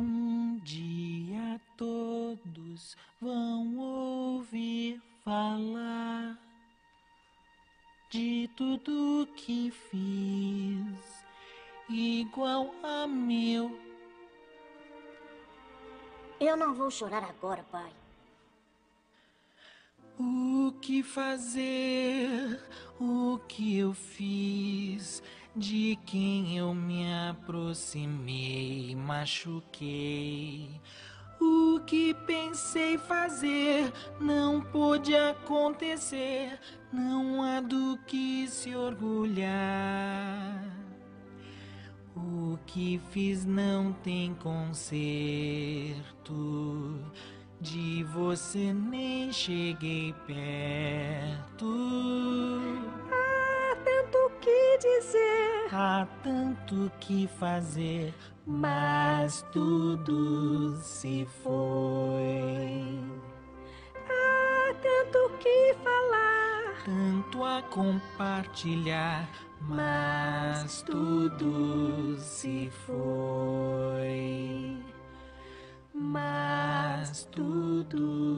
Um dia todos vão ouvir falar de tudo que fiz, igual a meu. Eu não vou chorar agora, pai. O que fazer? O que eu fiz? De quem eu me aproximei, machuquei. O que pensei fazer não pôde acontecer, não há do que se orgulhar. O que fiz não tem conserto, de você nem cheguei perto. Há tanto que dizer, Há tanto que fazer, mas tudo se foi. há tanto que falar, Tanto a compartilhar, mas tudo se foi. Mas tudo